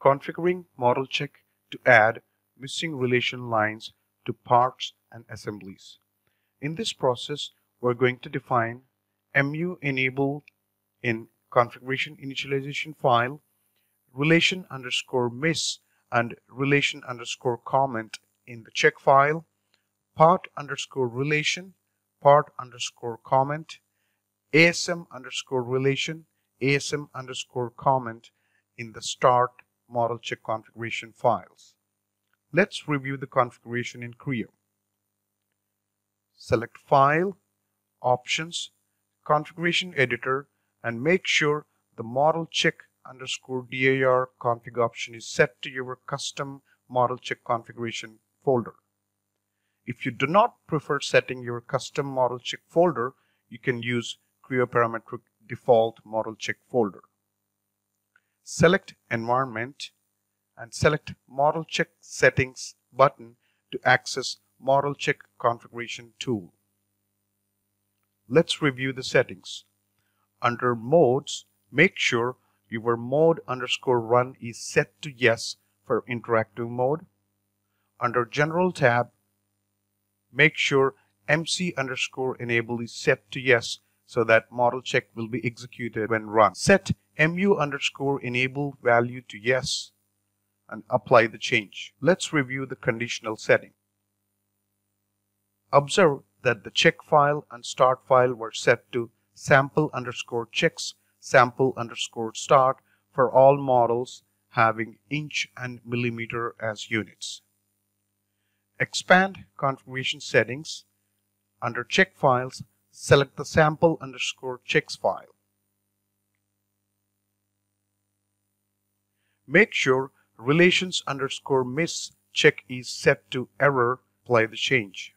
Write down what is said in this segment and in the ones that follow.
configuring model check to add missing relation lines to parts and assemblies. In this process, we're going to define mu enable in configuration initialization file, relation underscore miss and relation underscore comment in the check file, part underscore relation, part underscore comment, asm underscore relation, asm underscore comment in the start model check configuration files. Let's review the configuration in Creo. Select File, Options, Configuration Editor and make sure the model check underscore dir config option is set to your custom model check configuration folder. If you do not prefer setting your custom model check folder, you can use Creo parametric default model check folder. Select environment and select model check settings button to access model check configuration tool. Let's review the settings. Under modes, make sure your mode underscore run is set to yes for interactive mode. Under general tab, make sure MC underscore enable is set to yes so that model check will be executed when run. Set MU underscore enable value to yes and apply the change. Let's review the conditional setting. Observe that the check file and start file were set to sample underscore checks sample underscore start for all models having inch and millimeter as units. Expand configuration settings. Under check files, select the sample underscore checks file. Make sure relations underscore miss check is set to error, apply the change.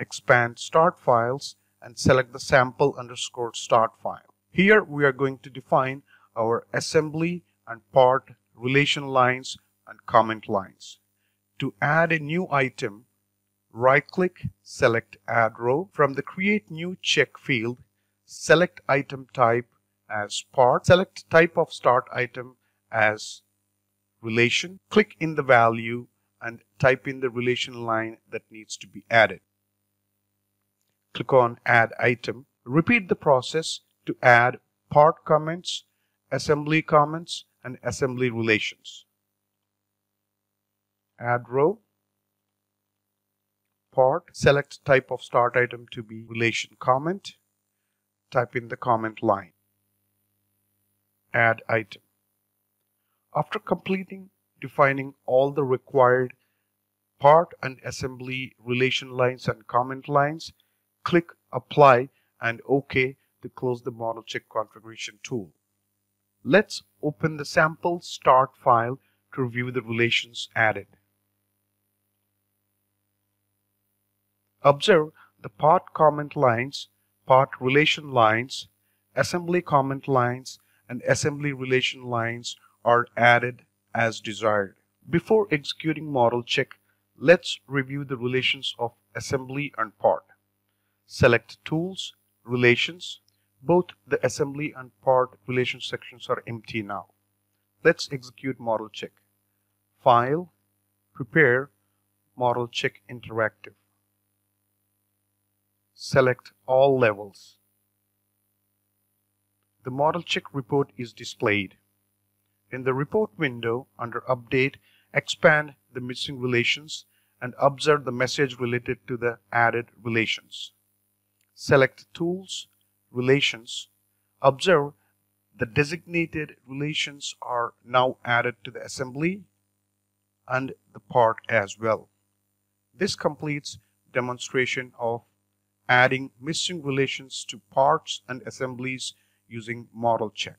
Expand start files and select the sample underscore start file. Here we are going to define our assembly and part relation lines and comment lines. To add a new item, right click, select add row. From the create new check field, select item type as part, select type of start item as relation, click in the value and type in the relation line that needs to be added. Click on add item. Repeat the process to add part comments, assembly comments, and assembly relations. Add row, part, select type of start item to be relation comment, type in the comment line. Add item. After completing defining all the required part and assembly relation lines and comment lines, click apply and OK to close the model check configuration tool. Let's open the sample start file to review the relations added. Observe the part comment lines, part relation lines, assembly comment lines, and assembly relation lines are added as desired. Before executing model check, let's review the relations of assembly and part. Select Tools, Relations. Both the assembly and part relation sections are empty now. Let's execute model check. File, Prepare, Model Check Interactive. Select all levels. The model check report is displayed. In the report window, under Update, expand the missing relations and observe the message related to the added relations. Select Tools, Relations. Observe the designated relations are now added to the assembly and the part as well. This completes demonstration of adding missing relations to parts and assemblies using model check.